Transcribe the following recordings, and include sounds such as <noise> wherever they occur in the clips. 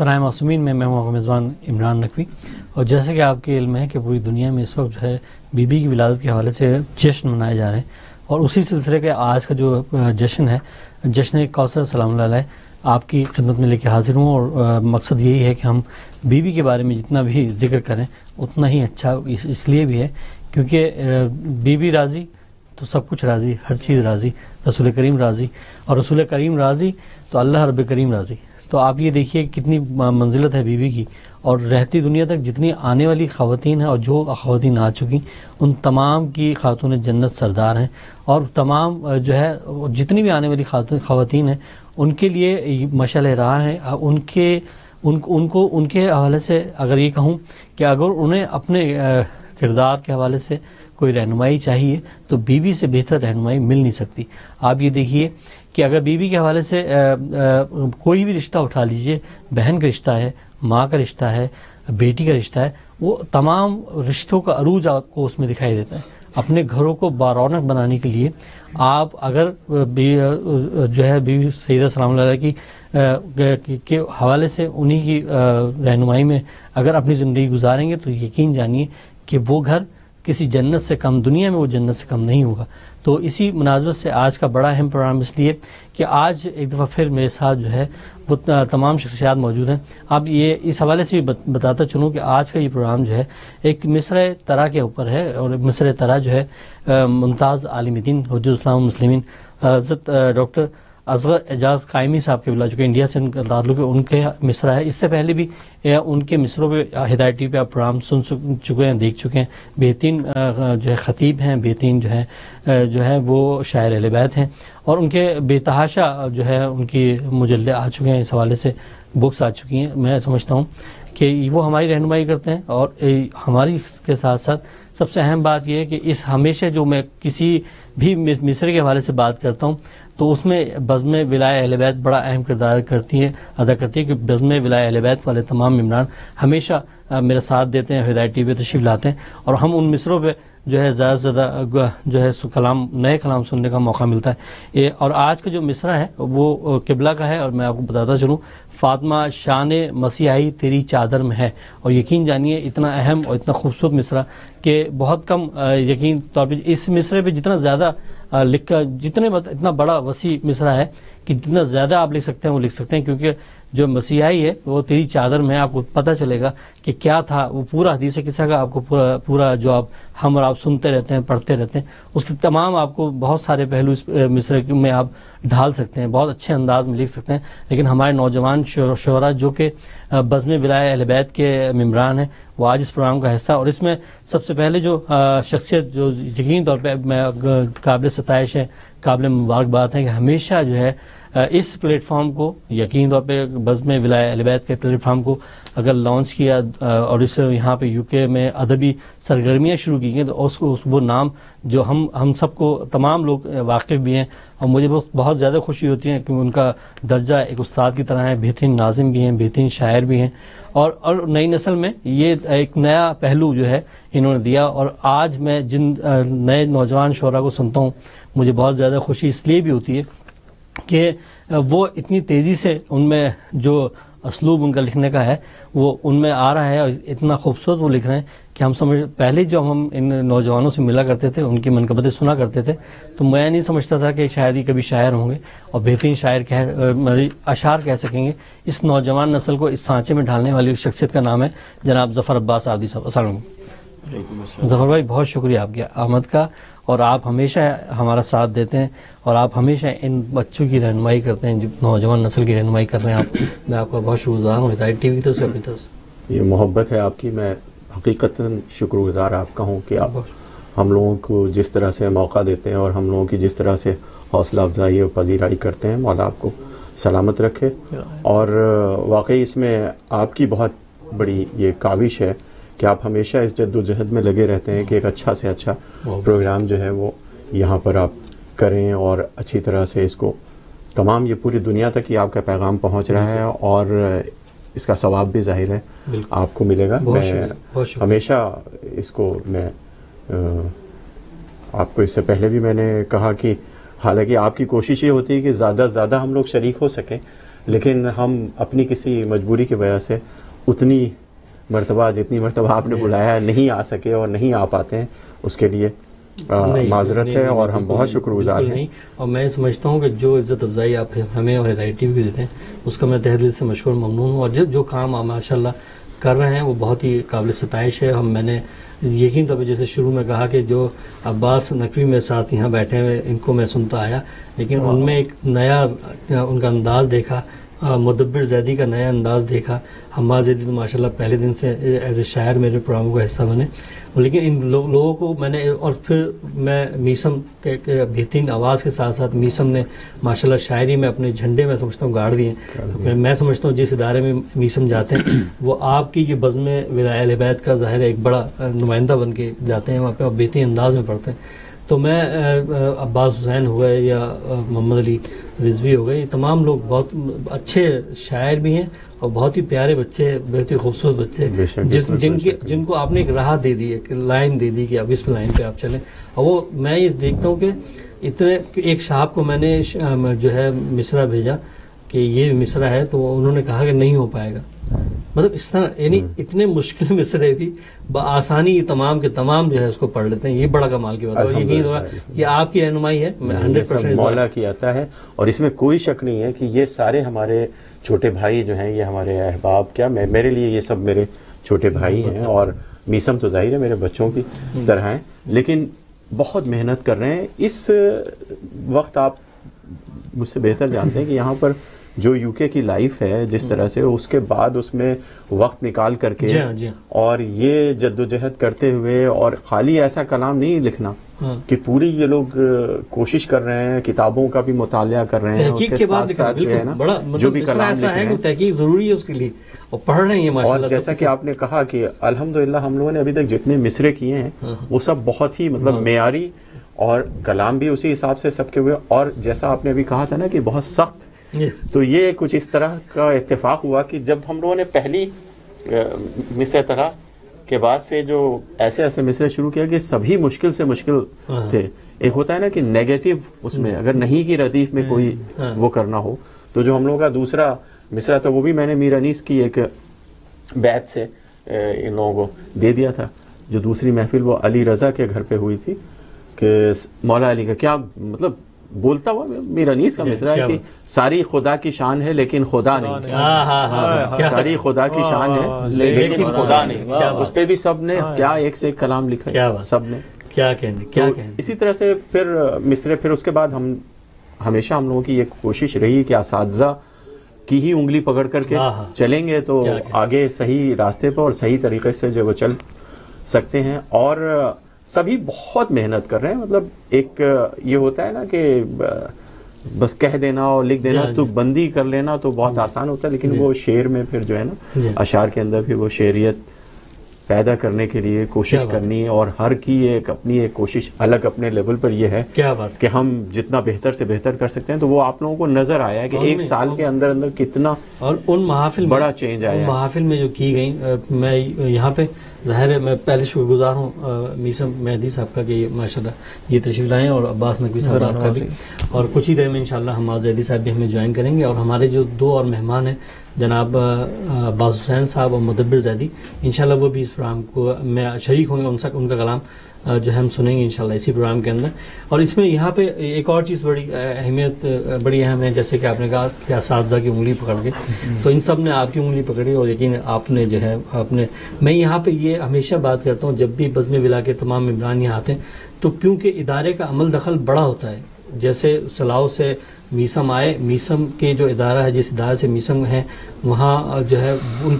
سرائے موسمین میں میں ہوں میزبان عمران نقوی۔ اور جیسے کہ آپ کے علم ہے کہ پوری دنیا میں اس وقت جو ہے بی بی کی ولادت کے حوالے سے جشن منائے جا رہے ہیں۔ اور اسی سلسلے کے آج کا جو جشن ہے، جشن کوثر، سلام اللہ علیہ، آپ کی خدمت میں لے کے حاضر ہوں۔ اور مقصد یہی ہے کہ ہم بی بی کے بارے میں جتنا بھی ذکر کریں، اتنا ہی اچھا اس لیے بھی ہے۔ کیونکہ بی بی راضی تو سب کچھ راضی، ہر چیز راضی، رسول کریم راضی۔ اور رسول کریم راضی تو اللہ رب کریم راضی۔ تو آپ یہ دیکھیے کتنی منزلت ہے بیوی کی اور رہتی دنیا تک جتنی آنے والی خواتین ہیں اور جو خواتین آ چکی ان تمام کی خاتون جنت سردار ہیں اور تمام جو ہے، جتنی بھی آنے والی خاتون، خواتین ہیں، ان کے لیے مشعل راہ ہیں۔ ان کے، ان ان کو، ان کے حوالے سے اگر یہ کہوں کہ اگر انہیں اپنے کردار کے حوالے سے کوئی رہنمائی چاہیے تو بیوی بی سے بہتر رہنمائی مل نہیں سکتی۔ آپ یہ دیکھیے کہ اگر بیوی بی کے حوالے سے کوئی بھی رشتہ اٹھا لیجیے، بہن کا رشتہ ہے، ماں کا رشتہ ہے، بیٹی کا رشتہ ہے، وہ تمام رشتوں کا عروج آپ کو اس میں دکھائی دیتا ہے۔ اپنے گھروں کو بارونق بنانے کے لیے آپ اگر جو ہے، بیوی سیدہ سلام اللہ کی کے حوالے سے انہی کی رہنمائی میں اگر اپنی زندگی گزاریں گے تو یقین جانیے کہ وہ گھر کسی جنت سے کم دنیا میں وہ جنت سے کم نہیں ہوگا۔ تو اسی مناسبت سے آج کا بڑا اہم پروگرام اس لیے کہ آج ایک دفعہ پھر میرے ساتھ جو ہے وہ تمام شخصیات موجود ہیں۔ اب یہ اس حوالے سے بھی بتاتا چلوں کہ آج کا یہ پروگرام جو ہے ایک مصر طرح کے اوپر ہے اور مصر طرح جو ہے ممتاز عالم دین حجر اسلام مسلمین۔ حضرت ڈاکٹر اصغر اعجاز قائمی صاحب کے بلا جو کہ انڈیا سے ان کا تعلق ہے، ان کے مصرا ہے۔ اس سے پہلے بھی ان کے مصروں پہ ہدایت ٹی پہ آپ پروگرام سن چکے ہیں، دیکھ چکے ہیں۔ بہترین جو ہے خطیب ہیں، بہترین جو ہے جو ہے وہ شاعر اہل بیت ہیں۔ اور ان کے بے تحاشا جو ہے ان کی مجلے آ چکے ہیں، اس حوالے سے بکس آ چکی ہیں۔ میں سمجھتا ہوں کہ وہ ہماری رہنمائی کرتے ہیں اور ہماری کے ساتھ ساتھ سب سے اہم بات یہ ہے کہ اس ہمیشہ جو میں کسی بھی مصر کے حوالے سے بات کرتا ہوں تو اس میں بزم ولائے اہل بیت بڑا اہم کردار کرتی ہے ادا کرتی ہے کہ بزم ولائے اہل بیت والے تمام ممبران ہمیشہ میرا ساتھ دیتے ہیں، ہدایت ٹی وی تشریف لاتے ہیں اور ہم ان مصروں پہ جو ہے زیادہ سے زیادہ جو ہے کلام، نئے کلام سننے کا موقع ملتا ہے۔ اور آج کا جو مصرع ہے، وہ قبلہ کا ہے اور میں آپ کو بتاتا چلوں، فاطمہ شان مسیحی تیری چادر میں ہے۔ اور یقین جانیے، اتنا اہم اور اتنا خوبصورت مصرع کہ بہت کم یقین طور پہ اس مصرے پہ جتنا زیادہ لکھ جتنے اتنا بڑا وسیع مصرع ہے کہ جتنا زیادہ آپ لکھ سکتے ہیں وہ لکھ سکتے ہیں، کیونکہ جو مسیحائی ہے، وہ تیری چادر میں آپ کو پتہ چلے گا کہ کیا تھا۔ وہ پورا حدیث قصہ کا آپ کو پورا پورا جو آپ، ہم اور آپ سنتے رہتے ہیں، پڑھتے رہتے ہیں۔ اس کے تمام آپ کو بہت سارے پہلو اس مصر میں آپ ڈھال سکتے ہیں، بہت اچھے انداز میں لکھ سکتے ہیں۔ لیکن ہمارے نوجوان شعرا جو کہ بزم ولائے اہل بیت کے ممبران ہیں، وہ آج اس پروگرام کا حصہ اور اس میں سب سے پہلے جو شخصیت جو یقین طور پہ قابل ستائش ہے، قابل مبارکباد ہے کہ ہمیشہ جو ہے اس پلیٹ فارم کو یقین طور پہ بزم ولائے البید کے پلیٹ فارم کو اگر لانچ کیا اور اس یہاں پہ یو کے میں ادبی سرگرمیاں شروع کی گئی تو اس کو وہ نام جو ہم ہم سب کو تمام لوگ واقف بھی ہیں اور مجھے بہت زیادہ خوشی ہوتی ہے کہ ان کا درجہ ایک استاد کی طرح ہے، بہترین ناظم بھی ہیں، بہترین شاعر بھی ہیں۔ اور اور نئی نسل میں یہ ایک نیا پہلو جو ہے انہوں نے دیا اور آج میں جن نئے نوجوان شعرا کو سنتا ہوں، مجھے بہت زیادہ خوشی اس لیے بھی ہوتی ہے کہ وہ اتنی تیزی سے ان میں جو اسلوب ان کا لکھنے کا ہے، وہ ان میں آ رہا ہے اور اتنا خوبصورت وہ لکھ رہے ہیں کہ ہم سمجھ، پہلے جو ہم ان نوجوانوں سے ملا کرتے تھے، ان کی منقبتیں سنا کرتے تھے، تو میں نہیں سمجھتا تھا کہ شاید ہی کبھی شاعر ہوں گے اور بہترین شاعر کہہ مطلب اشعار کہہ سکیں گے۔ اس نوجوان نسل کو اس سانچے میں ڈھالنے والی شخصیت کا نام ہے جناب ظفر عباس آبدی صاحب۔ السلام علیکم۔ ظفر بھائی بہت شکریہ آپ کی آمد کا۔ اور آپ ہمیشہ ہمارا ساتھ دیتے ہیں اور آپ ہمیشہ ان بچوں کی رہنمائی کرتے ہیں جو نوجوان نسل کی رہنمائی کر رہے ہیں۔ آپ میں آپ کا بہت شکر گزار ہوں۔ ہدایت ٹی وی کی طرف سے یہ محبت ہے آپ کی۔ میں حقیقت شکر گزار آپ کا ہوں کہ آپ ہم لوگوں کو جس طرح سے موقع دیتے ہیں اور ہم لوگوں کی جس طرح سے حوصلہ افزائی اور پذیرائی کرتے ہیں مولا آپ کو سلامت رکھے۔ اور واقعی اس میں آپ کی بہت بڑی یہ کاوش ہے کہ آپ ہمیشہ اس جد و جہد میں لگے رہتے ہیں کہ ایک اچھا سے اچھا پروگرام جو ہے وہ یہاں پر آپ کریں اور اچھی طرح سے اس کو تمام یہ پوری دنیا تک ہی آپ کا پیغام پہنچ رہا ہے اور اس کا ثواب بھی ظاہر ہے. آپ کو ملے گا. میں ہمیشہ اس کو میں آپ کو اس سے پہلے بھی میں نے کہا کہ حالانکہ آپ کی کوشش یہ ہوتی ہے کہ زیادہ سے زیادہ ہم لوگ شریک ہو سکیں لیکن ہم اپنی کسی مجبوری کی وجہ سے اتنی مرتبہ جتنی مرتبہ آپ نے بلایا ہے نہیں آ سکے اور نہیں آ پاتے ہیں اس کے لیے معذرت ہے اور ہم بہت شکر گزار ہیں۔ اور میں سمجھتا ہوں کہ جو عزت افزائی آپ ہمیں اور ہدایت ٹی وی کو دیتے ہیں اس کا میں تہ دل سے مشکور ممنون ہوں۔ اور جو جو کام ماشاء اللہ کر رہے ہیں وہ بہت ہی قابل ستائش ہے۔ ہم میں نے یقین طور پہ جیسے شروع میں کہا کہ جو عباس نقوی میں ساتھ یہاں بیٹھے ہوئے ان کو میں سنتا آیا لیکن ان میں ایک نیا ان کا انداز دیکھا۔ مدبر زیدی کا نیا انداز دیکھا۔ حماد زیدی تو ماشاء اللہ پہلے دن سے ایز اے شاعر میرے پروگراموں کا حصہ بنے۔ لیکن ان لوگ- لوگوں کو میں نے، اور پھر میں میسم کے بہترین آواز کے ساتھ ساتھ میسم نے ماشاء اللہ شاعری میں اپنے جھنڈے میں سمجھتا ہوں گاڑ دیے۔ میں- میں سمجھتا ہوں جس ادارے میں میسم جاتے ہیں، وہ آپ کی یہ بزم ولایہ بیت کا ظاہر ایک بڑا نمائندہ بن کے جاتے ہیں، وہاں پہ اور بہترین انداز میں پڑھتے ہیں۔ تو میں عباس حسین ہوئے یا محمد علی رضوی ہو گئے یہ تمام لوگ بہت اچھے شاعر بھی ہیں اور بہت ہی پیارے بچے ہیں بہت ہی خوبصورت بچے جس جن کے نہیں۔ جن کو آپ نے ایک راہ دے دی ایک لائن دے دی کہ اب اس لائن پہ آپ چلیں اور وہ میں یہ دیکھتا ہوں کہ اتنے ایک صاحب کو میں نے جو ہے مصرا بھیجا کہ یہ مصرا ہے تو انہوں نے کہا کہ نہیں ہو پائے گا مطلب اس طرح یعنی اتنے مشکل مصرے بھی بآسانی یہ تمام کے تمام جو ہے اس کو پڑھ لیتے ہیں یہ بڑا کمال کی بات ہے۔ یقین۔ ہوگا یہ آپ کی رہنمائی ہے میں ہنڈریڈ پرسینٹ مولا کی عطا ہے۔ اور اس میں کوئی شک نہیں ہے کہ یہ سارے ہمارے چھوٹے بھائی جو ہیں یہ ہمارے احباب کیا میں میرے لیے یہ سب میرے چھوٹے بھائی ہیں۔ اور میسم تو ظاہر ہے میرے بچوں کی طرح ہیں۔ لیکن بہت محنت کر رہے ہیں۔ اس وقت آپ مجھ سے بہتر جانتے ہیں کہ یہاں پر جو یو کے کی لائف ہے جس طرح سے اس کے بعد اس میں وقت نکال کر کے جی ہاں، جی ہاں۔ اور یہ جد و جہد کرتے ہوئے اور خالی ایسا کلام نہیں لکھنا ہاں۔ کہ پوری یہ لوگ کوشش کر رہے ہیں کتابوں کا بھی مطالعہ کر رہے ہیں تحقیق کے بعد جو ہے نا جو مطلب بھی کلام ایسا ہے تحقیق ضروری ہے اس کے لیے اور پڑھ رہے ہیں اور جیسا کہ آپ نے کہا کہ الحمدللہ ہم لوگوں نے ابھی تک جتنے مصرے کیے ہیں۔ وہ سب بہت ہی مطلب معیاری اور کلام بھی اسی حساب سے سب کے ہوئے اور جیسا آپ نے ابھی کہا تھا نا کہ بہت سخت تو یہ کچھ اس طرح کا اتفاق ہوا کہ جب ہم لوگوں نے پہلی مصر طرح کے بعد سے جو ایسے ایسے مصرے شروع کیا کہ سبھی مشکل سے مشکل ہاں۔ تھے۔ ایک ہوتا ہے نا کہ نیگیٹو اس میں اگر نہیں کی ردیف میں کوئی ہاں۔ وہ کرنا ہو۔ تو جو ہم لوگوں کا دوسرا مصرا تھا وہ بھی میں نے میر انیس کی ایک بیت سے ان لوگوں کو دے دیا تھا۔ جو دوسری محفل وہ علی رضا کے گھر پہ ہوئی تھی کہ مولا علی کا کیا مطلب بولتا ہوا میر انیس کا جی، مصرا ہے کہ؟ ساری خدا کی شان ہے لیکن خدا نہیں۔ ہاں ہاں ہاں ساری خدا کی شان ہے لیکن خدا نہیں۔ اس پہ بھی سب نے کیا ایک سے ایک کلام لکھا ہے؟ سب نے۔ کیا کہنے کیا کہنے؟ اسی طرح سے پھر مصرے پھر اس کے بعد ہم ہمیشہ ہم لوگوں کی یہ کوشش رہی کہ اساتذہ کی ہی انگلی پکڑ کر کے۔ چلیں گے تو۔ آگے صحیح راستے پر اور صحیح طریقے سے جو وہ چل سکتے ہیں۔ اور سبھی بہت محنت کر رہے ہیں مطلب ایک یہ ہوتا ہے نا کہ بس کہہ دینا اور لکھ دینا جی، تو جی۔ بندی کر لینا تو بہت آسان ہوتا ہے لیکن جی۔ وہ شعر میں پھر جو ہے نا جی۔ اشعار کے اندر پھر وہ شعریت پیدا کرنے کے لیے کوشش۔ کرنی اور ہر کی ایک اپنی ایک کوشش الگ اپنے لیول پر یہ ہے کیا بات کہ ہم جتنا بہتر سے بہتر کر سکتے ہیں تو وہ آپ لوگوں کو نظر آیا ہے کہ ایک سال کے اندر اندر کتنا اور ان محافل بڑا change آیا۔ محافل میں جو کی گئی میں یہاں پہ ظاہر ہے میں پہلے شکر گزار ہوں میسم مہدی صاحب کا کہ ماشاء اللہ یہ تشریف لائیں اور عباس نقوی صاحب آپ کا بھی۔ اور کچھ ہی دیر میں انشاءاللہ ہم زیدی صاحب بھی ہمیں جوائن کریں گے اور ہمارے جو دو اور مہمان ہیں جناب عباس حسین صاحب اور مدبر زیدی انشاءاللہ وہ بھی اس پروگرام کو میں شریک ہوں گے ان کا کلام جو ہے ہم سنیں گے انشاءاللہ اسی پروگرام کے اندر۔ اور اس میں یہاں پہ ایک اور چیز بڑی اہمیت بڑی اہم ہے۔ جیسے کہ آپ نے کہا کہ اساتذہ کی انگلی پکڑ کے۔ تو ان سب نے آپ کی انگلی پکڑی اور یقین آپ نے جو ہے، آپ نے، میں یہاں پہ یہ ہمیشہ بات کرتا ہوں، جب بھی بزم ولا کے تمام ممبران یہاں آتے ہیں، تو کیونکہ ادارے کا عمل دخل بڑا ہوتا ہے۔ جیسے سلاؤ سے میسم آئے میسم کے جو ادارہ ہے جس ادارے سے میسم ہے وہاں جو ہے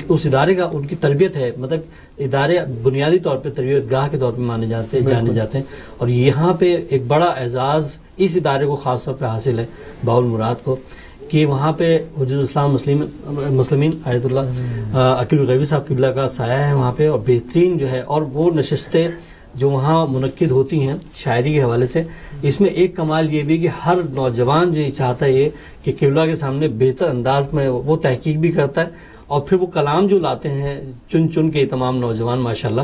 اس ادارے کا ان کی تربیت ہے مطلب ادارے بنیادی طور پہ تربیت گاہ کے طور پہ مانے جاتے ہیں جانے جاتے ہیں۔ اور یہاں پہ ایک بڑا اعزاز اس ادارے کو خاص طور پہ حاصل ہے باول مراد کو کہ وہاں پہ حجت اسلام مسلم مسلمین آیت اللہ عقیل الغیبی صاحب قبلہ کا سایہ ہے وہاں پہ اور بہترین جو ہے اور وہ نشستیں جو وہاں منعقد ہوتی ہیں شاعری کے حوالے سے، اس میں ایک کمال یہ بھی کہ ہر نوجوان جو یہ چاہتا ہے یہ کہ قبلہ کے سامنے بہتر انداز میں وہ تحقیق بھی کرتا ہے اور پھر وہ کلام جو لاتے ہیں چن چن کے تمام نوجوان، ماشاءاللہ،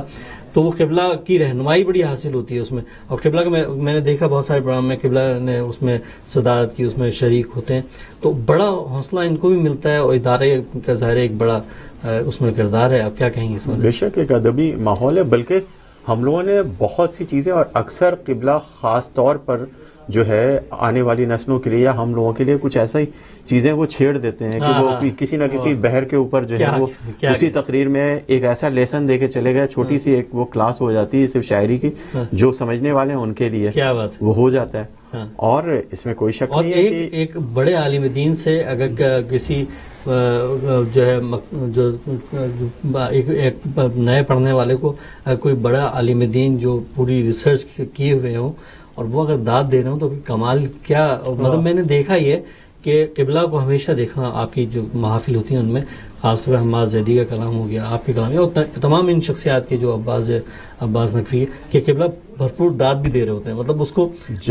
تو وہ قبلہ کی رہنمائی بڑی حاصل ہوتی ہے اس میں۔ اور قبلہ کا میں میں نے دیکھا بہت سارے پروگرام میں قبلہ نے اس میں صدارت کی، اس میں شریک ہوتے ہیں۔ تو بڑا حوصلہ ان کو بھی ملتا ہے اور ادارے کا ظاہر ایک بڑا اس میں کردار ہے۔ آپ کیا کہیں گے اس میں؟ بے شک ایک ادبی ماحول ہے، بلکہ ہم لوگوں نے بہت سی چیزیں اور اکثر قبلہ خاص طور پر جو ہے آنے والی نسلوں کے لیے یا ہم لوگوں کے لیے کچھ ایسا ہی چیزیں وہ چھیڑ دیتے ہیں کہ وہ کسی نہ کسی بہر کے اوپر جو ہے وہ اسی تقریر میں ایک ایسا لیسن دے کے چلے گئے چھوٹی سی ایک وہ کلاس ہو جاتی ہے صرف شاعری کی جو سمجھنے والے ہیں ان کے لیے وہ ہو جاتا ہے۔ اور اس میں کوئی شک نہیں ہے ایک بڑے عالم دین سے اگر کسی جو ہے جو ایک نئے پڑھنے والے کو کوئی بڑا عالم دین جو پوری ریسرچ کیے ہوئے ہوں اور وہ اگر داد دے رہے ہوں تو کمال کیا مطلب میں نے دیکھا یہ کہ قبلہ کو ہمیشہ دیکھا آپ کی جو محافل ہوتی ہیں ان میں خاص طور پہ حماز زیدی کا کلام ہو گیا آپ کے کلام اور تمام ان شخصیات کے جو عباس عباس نقوی کہ قبلہ بھرپور داد بھی دے رہے ہوتے ہیں۔ مطلب اس کو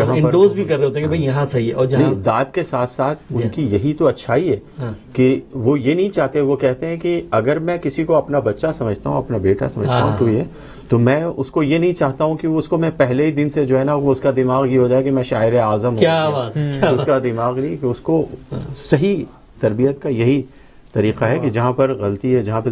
انڈوز بھی کر رہے ہوتے ہیں کہ بھائی یہاں صحیح ہے اور جہاں داد کے ساتھ ساتھ ان کی یہی تو اچھائی ہے ہاں۔ کہ وہ یہ نہیں چاہتے وہ کہتے ہیں کہ اگر میں کسی کو اپنا بچہ سمجھتا ہوں اپنا بیٹا سمجھتا ہوں تو یہ تو میں اس کو یہ نہیں چاہتا ہوں کہ اس کو میں پہلے ہی دن سے جو ہے نا وہ اس کا دماغ یہ ہو جائے کہ میں شاعر اعظم ہوں۔ اس کا دماغ نہیں کہ اس کو صحیح تربیت کا یہی طریقہ ہے کہ جہاں پر غلطی ہے جہاں پہ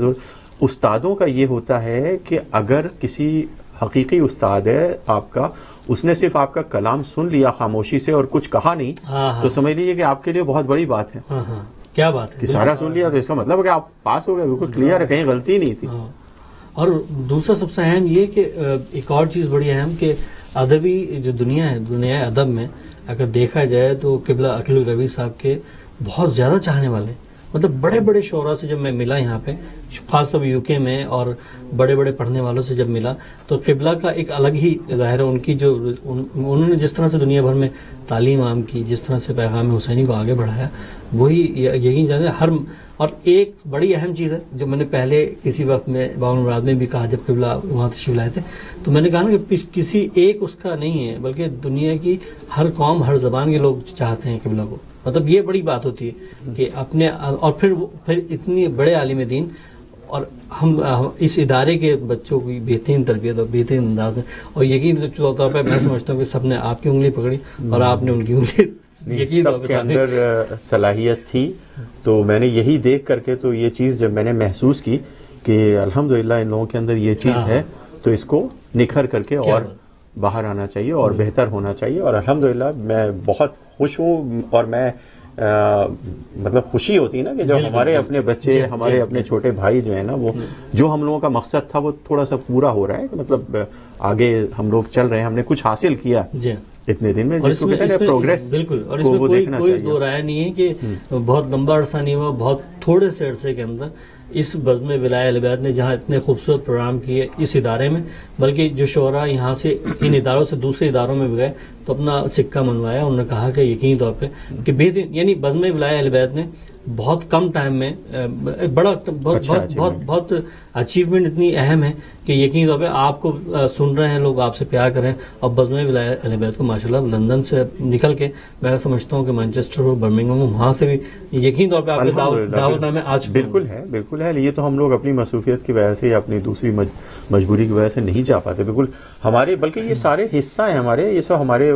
استادوں کا یہ ہوتا ہے کہ اگر کسی حقیقی استاد ہے آپ کا اس نے صرف آپ کا کلام سن لیا خاموشی سے اور کچھ کہا نہیں ہاں، ہاں۔ تو سمجھ لیجیے کہ آپ کے لیے بہت بڑی بات ہے۔ ہاں، کیا بات ہے؟ سارا سن لیا تو اس کا مطلب ہے کہ آپ پاس ہو گئے بالکل کلیئر ہے کہیں غلطی نہیں تھی۔ اور دوسرا سب سے اہم یہ کہ ایک اور چیز بڑی اہم کہ ادبی جو دنیا ہے دنیا ادب میں اگر دیکھا جائے تو قبلہ اکیل روی صاحب کے بہت زیادہ چاہنے والے۔ مطلب بڑے بڑے شعرا سے جب میں ملا یہاں پہ، خاص طور پہ یو کے میں اور بڑے بڑے پڑھنے والوں سے جب ملا، تو قبلہ کا ایک الگ ہی ظاہر ہے، ان کی جو انہوں نے جس طرح سے دنیا بھر میں تعلیم عام کی، جس طرح سے پیغام حسینی کو آگے بڑھایا، وہی یقین جانے ہر اور ایک بڑی اہم چیز ہے، جو میں نے پہلے کسی وقت میں باون مراد میں بھی کہا جب قبلہ وہاں تشریف لائے تھے، تو میں نے کہا نا کہ کسی ایک اس کا نہیں ہے، بلکہ دنیا کی ہر قوم، ہر زبان کے لوگ چاہتے ہیں قبلہ کو۔ مطلب یہ بڑی بات ہوتی ہے کہ اپنے اور پھر پھر اتنی بڑے عالم دین اور ہم اس ادارے کے بچوں کی بہترین تربیت اور بہترین انداز میں اور یقین طور پہ میں سمجھتا ہوں کہ سب نے آپ کی انگلی پکڑی اور آپ نے ان کی انگلی <laughs> سب کے اندر صلاحیت تھی تو میں نے یہی دیکھ کر کے تو یہ چیز جب میں نے محسوس کی کہ الحمدللہ ان لوگوں کے اندر یہ چیز ہاں۔ ہے تو اس کو نکھر کر کے اور باہر آنا چاہیے اور بہتر ہونا چاہیے اور الحمدللہ میں بہت خوش ہوں اور میں مطلب خوشی ہوتی ہے نا کہ جب ہمارے اپنے بچے جی، ہمارے جی، اپنے جی۔ چھوٹے بھائی جو ہیں نا وہ جو ہم لوگوں کا مقصد تھا وہ تھوڑا سا پورا ہو رہا ہے کہ مطلب آگے ہم لوگ چل رہے ہیں ہم نے کچھ حاصل کیا اتنے دن میں جس کو کہتے ہیں پروگریس بالکل۔ اور اس میں کوئی کوئی دو رائے نہیں ہے کہ بہت لمبا عرصہ نہیں ہوا بہت تھوڑے سے عرصے کے اندر اس بزم ولایہ البید نے جہاں اتنے خوبصورت پروگرام کیے اس ادارے میں، بلکہ جو شعراء یہاں سے ان اداروں سے دوسرے اداروں میں بھی گئے تو اپنا سکہ منوایا انہوں نے کہا کہ یقینی طور پہ کہ بہترین یعنی بزم ولایہ البید نے بہت کم ٹائم میں بڑا بہت اچھا بہت بہت اچیومنٹ اتنی اہم ہے کہ یقینی طور پہ آپ کو سن رہے ہیں لوگ آپ سے پیار کریں اور بزم ولایہ بیت کو ماشاء اللہ لندن سے نکل کے میں سمجھتا ہوں کہ مانچسٹر اور برمنگم وہاں سے بھی یقین طور پہ آپ کے دعوت نامے آج بالکل ہے بالکل ہے یہ تو ہم لوگ اپنی مصروفیت کی وجہ سے یا اپنی دوسری مجبوری کی وجہ سے نہیں جا پاتے بالکل ہمارے بلکہ یہ سارے حصہ ہیں ہمارے یہ سب ہمارے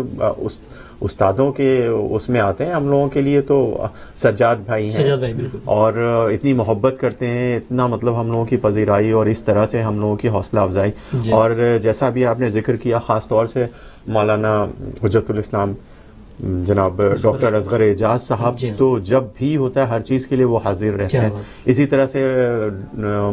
استادوں کے اس میں آتے ہیں ہم لوگوں کے لیے تو سجاد بھائی ہیں۔ اور اتنی محبت کرتے ہیں اتنا مطلب ہم لوگوں کی پذیرائی اور اس طرح سے ہم لوگوں کی حوصلہ افزائی۔ جی۔ اور جیسا بھی آپ نے ذکر کیا خاص طور سے مولانا حجت الاسلام جناب ڈاکٹر اصغر اعجاز صاحب جی۔ تو جب بھی ہوتا ہے ہر چیز کے لیے وہ حاضر رہتے ہیں۔ اسی طرح سے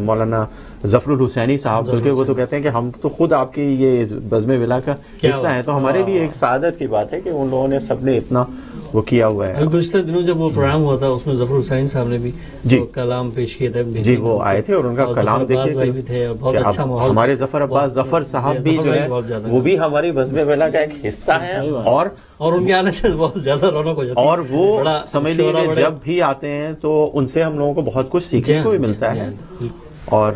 مولانا ظفر الحسینی صاحب بلکہ وہ تو کہتے ہیں کہ ہم تو خود آپ کی یہ بزم ولا کا حصہ ہیں تو ہمارے لیے ایک سعادت کی بات ہے کہ ان لوگوں نے سب نے اتنا وہ کیا ہوا ہے۔ گزشتہ دنوں جب وہ پروگرام ہوا تھا اس میں ظفر حسین صاحب نے بھی جی۔ کلام پیش کیے تھے جی وہ آئے تھے اور ان کا کلام دیکھے اچھا ہمارے ظفر عباس ظفر صاحب بھی جو ہے وہ بھی ہماری بزم ولا کا ایک حصہ ہے اور اور ان کے آنے سے بہت زیادہ رونق ہو جاتی ہے اور وہ سمجھ لیجیے جب بھی آتے ہیں تو ان سے ہم لوگوں کو بہت کچھ سیکھنے کو بھی ملتا ہے۔ اور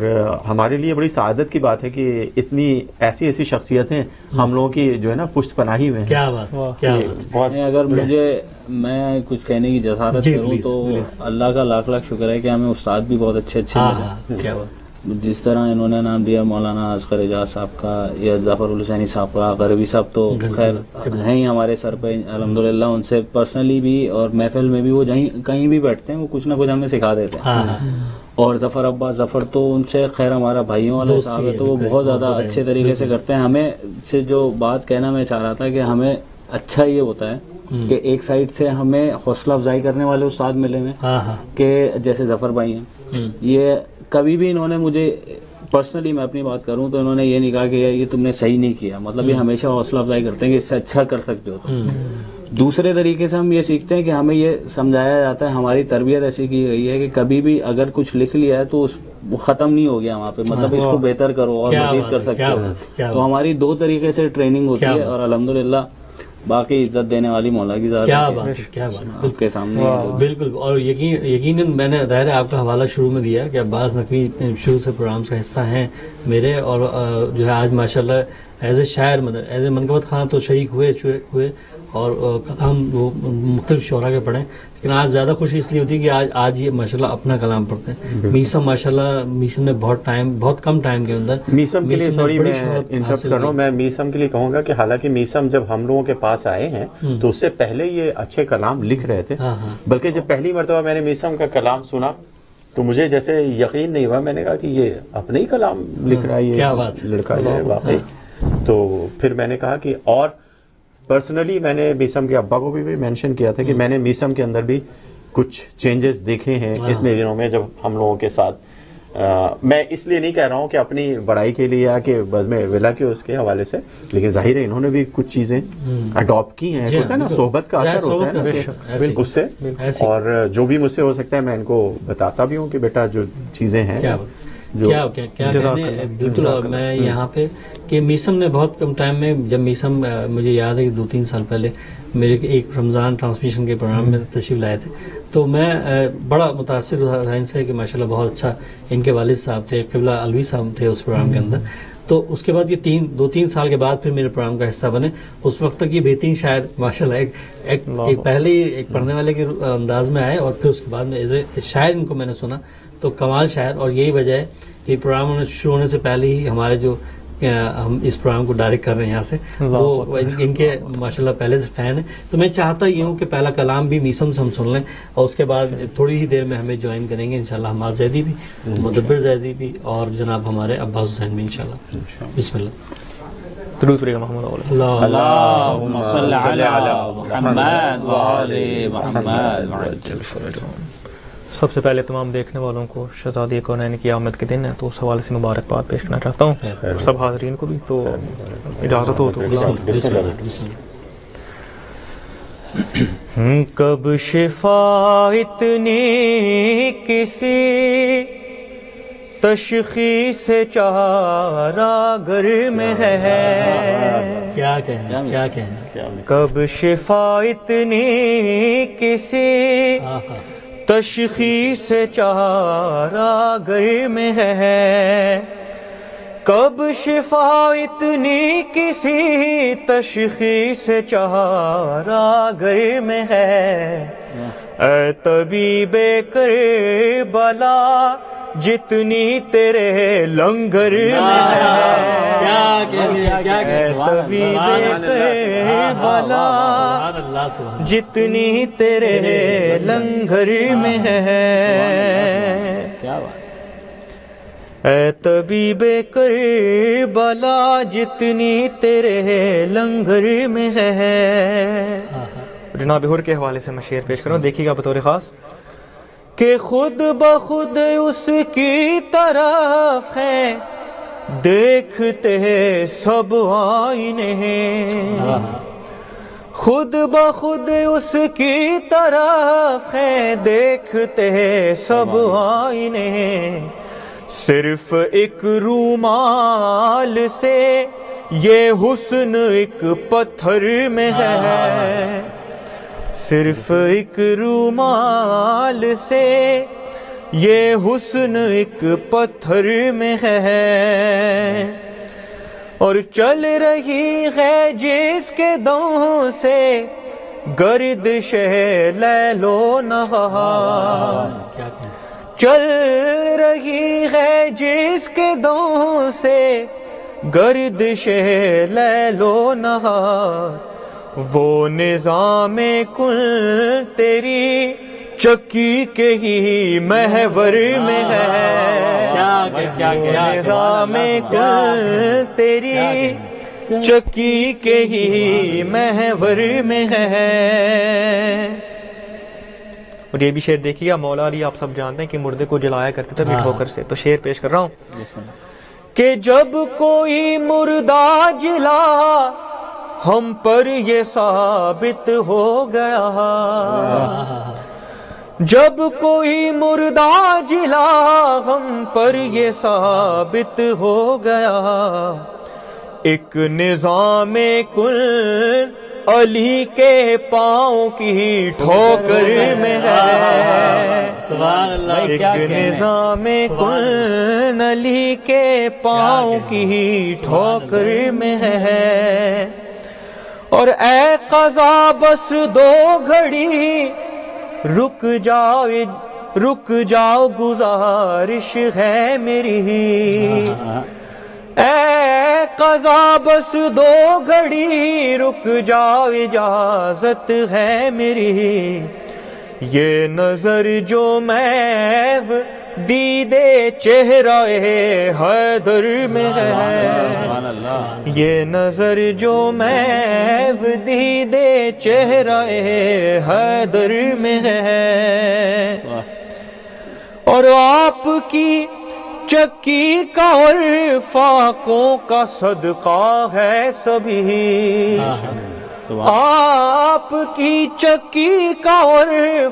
ہمارے لیے بڑی سعادت کی بات ہے کہ اتنی ایسی ایسی شخصیتیں ہم لوگوں کی جو ہے نا پشت پناہی میں کیا بات اگر مجھے میں کچھ کہنے کی جسارت جی، کروں تو اللہ کا لاکھ لاکھ شکر ہے کہ ہمیں استاد بھی بہت اچھے اچھے ہاں، جس طرح انہوں نے نام دیا مولانا اذکر اعجاز صاحب کا یا ظفر الحسینی صاحب کا غربی صاحب تو خیر ہیں ہی ہمارے سر پہ الحمدللہ ان سے پرسنلی بھی اور محفل میں بھی وہ کہیں بھی بیٹھتے ہیں وہ کچھ نہ کچھ ہمیں سکھا دیتے ہیں۔ اور ظفر ابا ظفر تو ان سے خیر ہمارا بھائیوں والا صاحب ہے تو وہ بہت زیادہ اچھے طریقے سے کرتے ہیں۔ ہمیں سے جو بات کہنا میں چاہ رہا تھا کہ ہمیں اچھا یہ ہوتا ہے کہ ایک سائڈ سے ہمیں حوصلہ افزائی کرنے والے استاد ملے ہیں کہ جیسے ظفر بھائی ہیں۔ یہ کبھی بھی انہوں نے مجھے پرسنلی میں اپنی بات کروں تو انہوں نے یہ نہیں کہا کہ یہ تم نے صحیح نہیں کیا۔ مطلب یہ ہمیشہ حوصلہ افزائی کرتے ہیں کہ اس سے اچھا کر سکتے ہو تو دوسرے طریقے سے ہم یہ سیکھتے ہیں کہ ہمیں یہ سمجھایا جاتا ہے ہماری تربیت ایسی کی گئی ہے کہ کبھی بھی اگر کچھ لکھ لیا ہے تو اس ختم نہیں ہو گیا وہاں پہ۔ مطلب اس کو بہتر کرو اور مزید کر سکتے ہو۔ تو ہماری دو طریقے سے ٹریننگ ہوتی ہے؟ اور الحمدللہ باقی عزت دینے والی مولا کی ذات کیا بات ہے کیا بات ہے۔ سامنے بالکل۔ اور یقین یقیناً میں نے ظاہر ہے آپ کا حوالہ شروع میں دیا کہ عباس نقوی شروع سے پروگرام کا حصہ ہیں میرے اور جو ہے آج ماشاءاللہ ایز اے شاعر مطلب ایز اے منقبت خان تو شریک ہوئے ہوئے اور ہم وہ مختلف شعرا کے پڑھیں لیکن آج زیادہ خوشی اس لیے ہوتی ہے کہ آج آج یہ ماشاء اللہ اپنا کلام پڑھتے ہیں۔ میسم ماشاء اللہ میسم نے بہت ٹائم بہت کم ٹائم کے اندر میسم کے لیے سوری میں انٹرپٹ کر رہا ہوں۔ میں میسم کے لیے کہوں گا کہ حالانکہ میسم جب ہم لوگوں کے پاس آئے ہیں تو اس سے پہلے یہ اچھے کلام لکھ رہے تھے۔ ہاں، ہاں۔ بلکہ جب پہلی مرتبہ میں نے میسم کا کلام سنا تو مجھے جیسے یقین نہیں ہوا میں نے کہا کہ یہ اپنے ہی کلام لکھ رہا ہے یہ لڑکا ہے ہاں۔ واقعی۔ تو پھر میں نے کہا کہ اور پرسنلی میں نے میسم کے ابا کو بھی مینشن کیا تھا کہ میں نے میسم کے اندر بھی کچھ چینجز دیکھے ہیں اتنے دنوں میں جب ہم لوگوں کے ساتھ۔ میں اس لیے نہیں کہہ رہا ہوں کہ اپنی بڑائی کے لیے یا کہ میں ولا کے اس کے حوالے سے لیکن ظاہر ہے انہوں نے بھی کچھ چیزیں اڈاپٹ کی ہیں۔ ہوتا ہے نا صحبت کا اثر ہوتا ہے اس سے۔ اور جو بھی مجھ سے ہو سکتا ہے میں ان کو بتاتا بھی ہوں کہ بیٹا جو چیزیں ہیں کیا کیا بالکل میں یہاں پہ کہ میسم نے بہت کم ٹائم میں جب میسم مجھے یاد ہے کہ دو تین سال پہلے میرے ایک رمضان ٹرانسمیشن کے پروگرام میں تشریف لائے تھے۔ تو میں بڑا متاثر ہوا ان سے کہ ماشاءاللہ بہت اچھا ان کے والد صاحب تھے قبلہ الوی صاحب تھے اس پروگرام کے اندر۔ تو اس کے بعد یہ تین دو تین سال کے بعد پھر میرے پروگرام کا حصہ بنے۔ اس وقت تک یہ بہترین شاعر ماشاء اللہ ایک, ایک, ایک پہلے ایک پڑھنے والے کے انداز میں آئے اور پھر اس کے بعد میں شاعر ان کو میں نے سنا۔ تو کمال شاعر اور یہی وجہ ہے کہ پروگرام شروع ہونے سے پہلے ہی ہمارے جو ہم اس پروگرام کو ڈائریکٹ کر رہے ہیں یہاں سے ان کے ماشاء اللہ پہلے سے فین ہیں۔ تو میں چاہتا یہ ہوں کہ پہلا کلام بھی میسم سے ہم سن لیں اور اس کے بعد تھوڑی ہی دیر میں ہمیں جوائن کریں گے انشاءاللہ حماد زیدی بھی مدبر زیدی بھی اور جناب ہمارے عباس حسین بھی انشاءاللہ۔ بسم اللہ۔ درود محمد اللہ اللہم علی محمد محمد۔ محمد۔ سب سے پہلے تمام دیکھنے والوں کو شہزادی کونین کی آمد کے دن ہے تو اس حوالے سے مبارکباد پیش کرنا چاہتا ہوں۔ سب حاضرین کو بھی تو اجازت ہو تو۔ کب شفا اتنی کسی تشخیص چارا گر میں ہے؟ کیا کہنا کیا کہنا؟ کب شفا اتنی کسی تشخیص چارہ گر میں ہے۔ کب شفا اتنی کسی تشخیص چارہ گر میں ہے۔ اے طبیب کر بلا جتنی تیرے لنگر جتنی تیرے لنگر میں ہے؟ اے کر بلا جتنی تیرے لنگر میں ہے۔ جناب ہر کے حوالے سے میں شیئر پیش کروں دیکھیے گا بطور خاص۔ کہ خود بخود اس کی طرف ہے۔ دیکھتے ہیں سب آئینے ہیں۔ خود بخود اس کی طرف ہے۔ دیکھتے ہیں سب آئینے صرف ایک رومال سے یہ حسن ایک پتھر میں ہے۔ صرف ایک رومال سے یہ حسن ایک پتھر میں ہے اور چل رہی ہے جس کے دوں سے گرد شہ لو نہ چل رہی ہے جس کے دوں سے گرد شہ لو نہار۔ وہ نظام کل تیری چکی کے ہی محور میں ہے۔ نظام کل تیری چکی کے ہی محور میں ہے۔ اور یہ بھی شعر دیکھیے مولا علی آپ سب جانتے ہیں کہ مردے کو جلایا کرتے تھے ہاں۔ ٹھوکر سے۔ تو شعر پیش کر رہا ہوں کہ جب کوئی مردہ جلا ہم پر یہ ثابت ہو گیا۔ جب کوئی مردہ جلا ہم پر یہ ثابت ہو گیا۔ ایک نظام کل علی کے پاؤں کی ٹھوکر میں ہے۔ ایک نظام کل علی کے پاؤں کی ٹھوکر میں ہے۔ اور اے قضا بس دو گھڑی، رک جاؤ رک جاؤ گزارش ہے میری۔ اے قضا بس دو گھڑی، رک جاؤ، اجازت ہے میری۔ یہ نظر جو میں دیدے چہرہ حیدر میں ہے یہ نظر جو میں دیدے چہرہ حیدر میں ہے۔ اور آپ کی چکی کا اور فاقوں کا صدقہ ہے سبھی۔ آپ کی چکی کا اور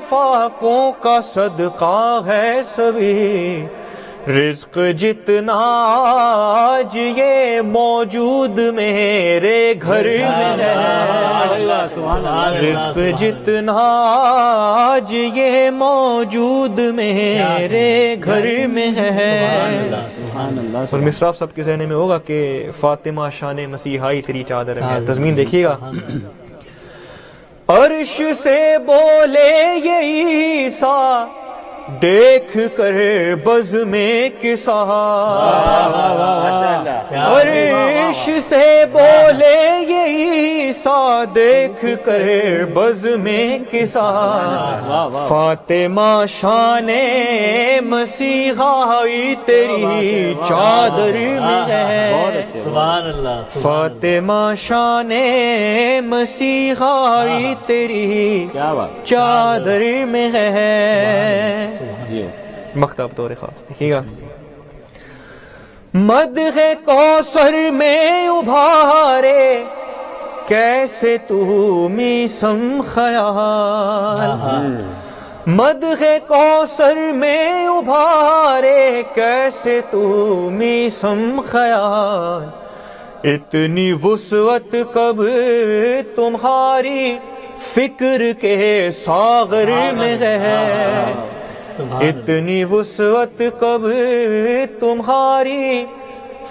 فاقوں کا صدقہ ہے سبھی۔ رزق جتنا آج یہ موجود میرے گھر میں ہے۔ رزق جتنا آج یہ موجود میرے گھر میں ہے۔ اور مصرا سب کے ذہن میں ہوگا کہ فاطمہ شان مسیحائی تیری چادر ہے۔ تزمین دیکھیے گا۔ عرش سے بولے یہ عیسیٰ دیکھ کر بز میں کسا عرش سے بولے یہ عیسیٰ دیکھ کر بز میں کسا فاطمہ شان مسیحائی تیری چادر میں ہے۔ فاطمہ شان مسیحائی تیری چادر میں ہے۔ مکتب طور خاص دیکھیے گا۔ مد ہے کوسر میں ابھارے کیسے تو میسم خیال۔ مد ہے کوسر میں ابھارے کیسے تو میسم خیال۔ اتنی وسعت کب تمہاری فکر کے ساغر میں ہے۔ اتنی وسعت کب تمہاری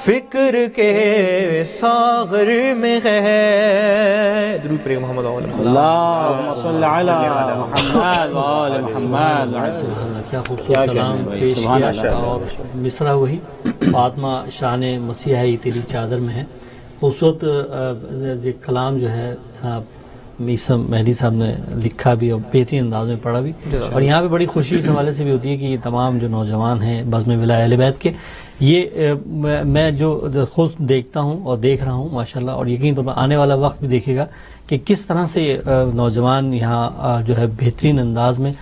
فکر کے ساغر میں ہے۔ درود پر محمد اللهم صل على محمد وآل محمد۔ کیا خوبصورت کلام پیش کیا۔ اور مصرا وہی۔ فاطمہ شان مسیحی تیری چادر میں ہے۔ خوبصورت یہ کلام جو ہے جناب میسم مہدی صاحب نے لکھا بھی اور بہترین انداز میں پڑھا بھی۔ اور یہاں پہ بڑی خوشی اس حوالے سے بھی ہوتی ہے کہ یہ تمام جو نوجوان ہیں بزم ولا اہل بیت کے یہ میں جو خود دیکھتا ہوں اور دیکھ رہا ہوں ماشاءاللہ اور یقین طور پر آنے والا وقت بھی دیکھے گا کہ کس طرح سے نوجوان یہاں جو ہے بہترین انداز میں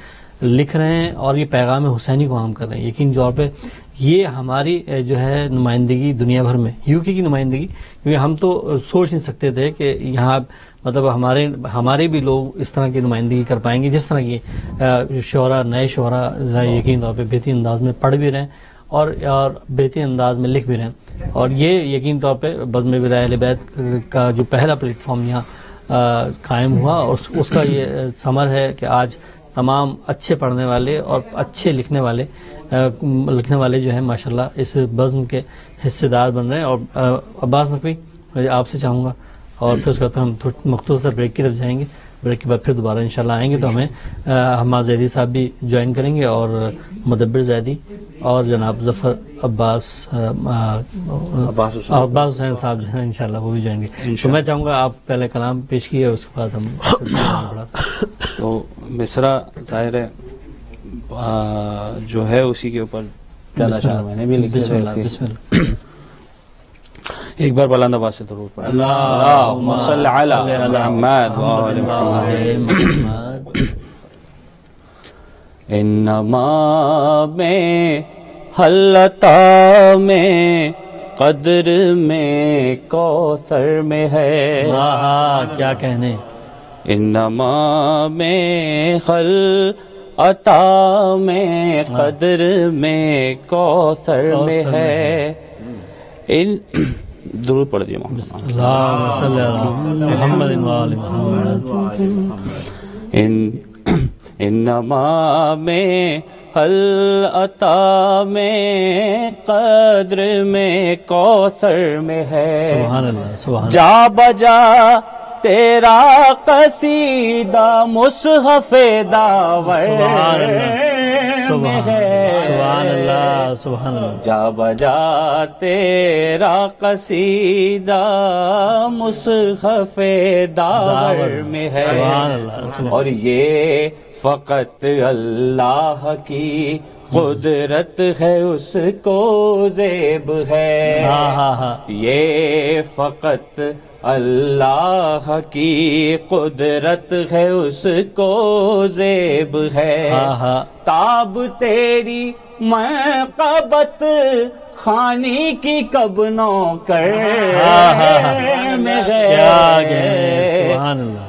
لکھ رہے ہیں اور یہ پیغام حسینی کو عام کر رہے ہیں۔ یقین طور پہ یہ ہماری جو ہے نمائندگی دنیا بھر میں یو کے کی نمائندگی کیونکہ ہم تو سوچ نہیں سکتے تھے کہ یہاں مطلب ہمارے ہمارے بھی لوگ اس طرح کی نمائندگی کر پائیں گے جس طرح کی شعرا نئے شعرا یقین طور پہ بہترین انداز میں پڑھ بھی رہے ہیں اور اور بہترین انداز میں لکھ بھی رہے ہیں۔ اور یہ یقین طور پہ بزم اہل بیت کا جو پہلا پلیٹ فارم یہاں قائم ہوا اور اس کا یہ ثمر ہے کہ آج تمام اچھے پڑھنے والے اور اچھے لکھنے والے لکھنے والے جو ہیں ماشاءاللہ اس بزم کے حصے دار بن رہے ہیں اور عباس نقوی میں آپ سے چاہوں گا۔ اور پھر اس کے بعد ہم مختصر بریک کی طرف جائیں گے۔ بریک کے بعد پھر دوبارہ انشاءاللہ آئیں گے تو ہمیں ہمار زیدی صاحب بھی جوائن کریں گے اور مدبر زیدی۔ اور جناب ظفر عباس عباس حسین صاحب۔ جو ہیں انشاءاللہ وہ بھی جوائن گے۔ تو میں چاہوں گا آپ پہلے کلام پیش کیے اس کے بعد ہم۔ تو مصرا ظاہر ہے جو ہے اسی کے اوپر میں نے بھی۔ ایک بار بلند آواز سے ضرور پڑھیں۔ اللہم صلی علی محمد و آل محمد. انما میں حلتا میں قدر میں کوثر میں ہے۔ کیا کہنے۔ انما میں خل عطا میں قدر میں کوثر میں ہے۔ ان <coughs> درود پڑھ دیجیے محمد اللہم صلی علی محمد محمد۔ ان <coughs> انما میں حل عطا میں قدر میں کوثر میں ہے۔ سبحان اللہ سبحان اللہ۔ جا بجا تیرا قصیدہ مصحف داور سبحان اللہ سبحان اللہ سبحان اللہ۔ جا بجا تیرا قصیدہ مصحف داور میں ہے۔ سبحان اللہ سبحان اور یہ فقط اللہ کی قدرت ہے اس کو زیب ہے۔ ہاں ہاں ہاں۔ یہ فقط اللہ کی قدرت ہے اس کو زیب ہے۔ ہاں ہاں۔ تاب تیری مرقبت خانی کی کب نو کر میں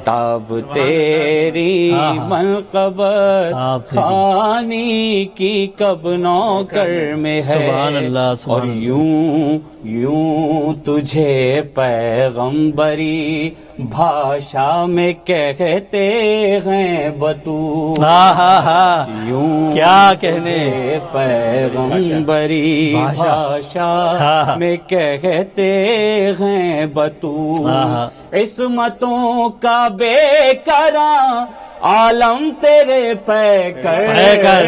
تاب تیری۔ منقبت۔ خانی کی کب نو کر میں ہے اور۔ یوں یوں تجھے پیغمبری بھاشا میں کہتے ہیں بتو ہاں ہاں ہاں یوں کیا کہنے پیغمبری بھاشا۔ بھاشا ہاں۔ میں کہتے ہیں بتو ہاں ہاں۔ عصمتوں کا بے کراں عالم تیرے پہ کر پے کر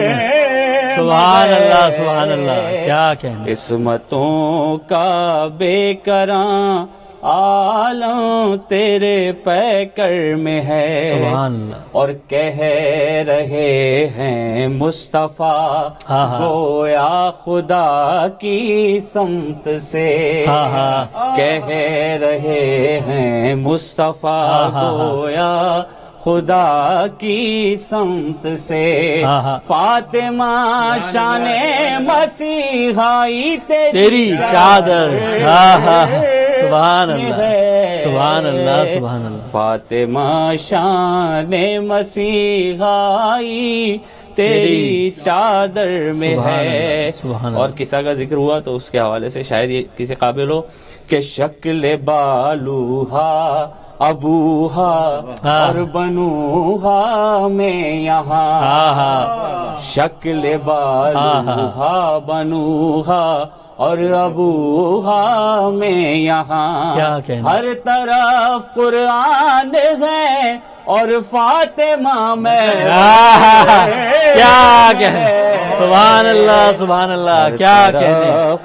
سبحان اللہ سبحان اللہ کیا کہنے عصمتوں کا بے کراں عالم تیرے پہ کر میں ہے سبحان اور کہہ رہے ہیں مصطفیٰ ہاں ہاں۔ گویا خدا کی سمت سے ہاں۔ کہہ رہے ہیں مصطفیٰ۔ گویا خدا کی سمت سے۔ فاطمہ شان مسیحائی تیری چادر۔ سبحان اللہ سبحان اللہ سبحان اللہ۔ فاطمہ شان مسیحائی تیری چادر میں ہے۔ اللہ، سبحان اللہ۔ اور قصہ کا ذکر ہوا تو اس کے حوالے سے شاید یہ کسی قابل ہو کہ شکل بالوہا ابوہا ہاں۔ اور بنوہا میں یہاں۔ ہاں ہاں۔ شکل بالوہا بنوہا اور ابوہا میں یہاں کیا کہنا؟ ہر طرف قرآن ہے اور فاطمہ میں کیا کہنے سبحان اللہ سبحان اللہ کیا کہنے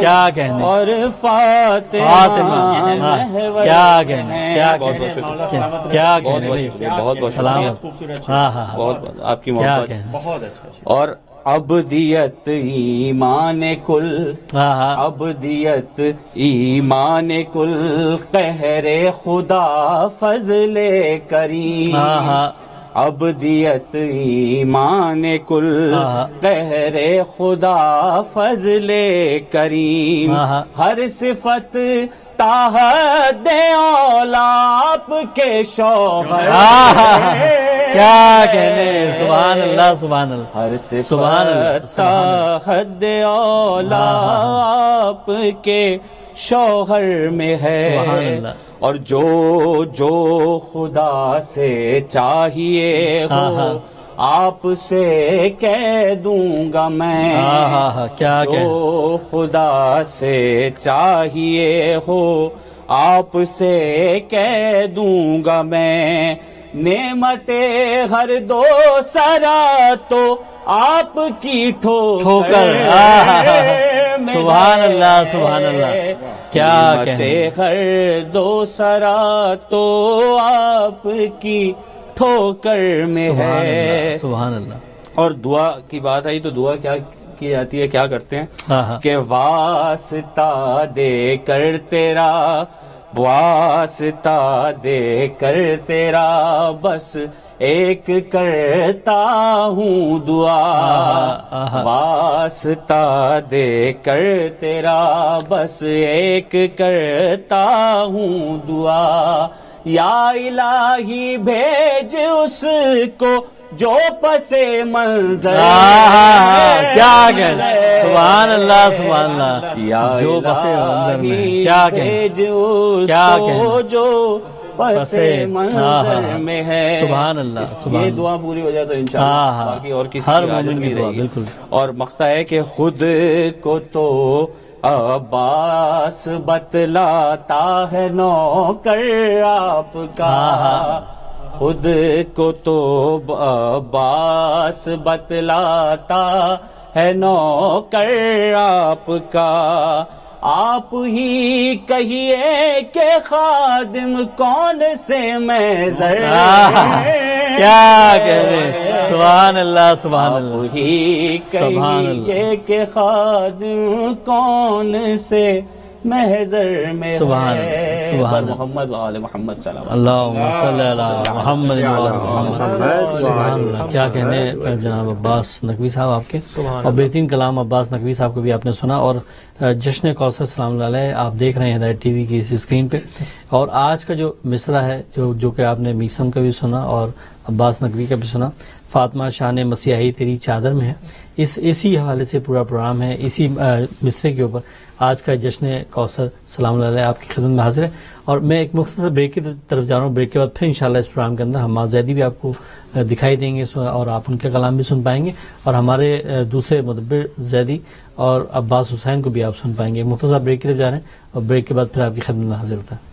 کیا کہنے اور فاطمہ فاطمہ کیا کہنے کیا بہت کہنے بہت کیا- کیا بہت کہنے بہت بہت بہت سلامت ہاں ہاں ہاں بہت بہت آپ کی محبت۔ کہنے اور ابدیت ایمان کل ابدیت ایمان کل قہر خدا فضل کریم ابدیت ایمان کل۔ قہر خدا فضل کریم۔ ہر صفت تاحد اولا آپ کے شوہر ہاں ہاں ہاں کیا کہنے سبحان اللہ سبحان اللہ ہر سبحان اللہ، سبحان حد اولا آپ کے شوہر میں سبحان ہے اللہ۔ اور جو جو خدا سے چاہیے ہاں، ہو ہاں۔ آپ سے کہہ دوں گا میں ہاں ہاں ہاں کیا جو خدا سے چاہیے ہو آپ سے کہہ دوں گا میں۔ نعمت ہر دو سرا تو آپ کی ٹھوکر سبحان اللہ۔ سبحان اللہ۔ کیا نعمت کہنے؟ ہر دو سرا تو آپ کی ٹھوکر میں سبحان ہے۔ اللہ سبحان اللہ۔ اور دعا کی بات آئی تو دعا کیا کی جاتی ہے؟ کیا کرتے ہیں؟ ہاں ہاں۔ کہ واسطہ دے کر تیرا واسطہ دے کر تیرا بس ایک کرتا ہوں دعا۔ واسطہ دے کر تیرا بس ایک کرتا ہوں دعا۔ یا الہی بھیج اس کو جو پسے منظر کیا سبحان اللہ سبحان اللہ۔ جو بسے منظر میں کیا بھیج اس کیا کو جو پسے منظر میں ہے۔ سبحان اللہ، سبحان یہ۔ دعا پوری ہو جائے تو انشاءاللہ باقی اور کسی کی حاجت نہیں رہے گی۔ اور مقطع ہے کہ خود کو تو عباس بتلاتا ہے نوکر آپ کا۔ خود کو تو عباس بتلاتا ہے نوکر آپ کا۔ آپ ہی کہیے کہ خادم کون سے میں کیا کہنے سبحان اللہ سبحان اللہ آپ ہی۔ کہیے کہ خادم کون سے محضر میں سبحان سبحان۔ محمد و آل محمد صلی اللہ صلی اللہ محمد و آل محمد۔ سبحان اللہ کیا کہنے جناب عباس نقوی صاحب آپ کے؟ اور بہترین کلام عباس نقوی صاحب کو بھی آپ نے سنا۔ اور جشن کوثر سلام اللہ علیہ آپ دیکھ رہے ہیں ہدایت ٹی وی کی اس اسکرین پہ۔ اور آج کا جو مصرع ہے جو جو کہ آپ نے میسم کا بھی سنا اور عباس نقوی کا بھی سنا فاطمہ شان مسیحی تیری چادر میں ہے۔ اس اسی حوالے سے پورا پروگرام ہے اسی مصرے کے اوپر۔ آج کا جشن کوثر، سلام اللہ علیہ آپ کی خدمت میں حاضر ہے اور میں ایک مختصر بریک کی طرف جا رہا ہوں۔ بریک کے بعد پھر انشاءاللہ اس پروگرام کے اندر ہم زیدی بھی آپ کو دکھائی دیں گے اور آپ ان کے کلام بھی سن پائیں گے۔ اور ہمارے دوسرے مدبر زیدی اور عباس حسین کو بھی آپ سن پائیں گے۔ مختصر بریک کی طرف جا رہے ہیں اور بریک کے بعد پھر آپ کی خدمت میں حاضر ہوتا ہے۔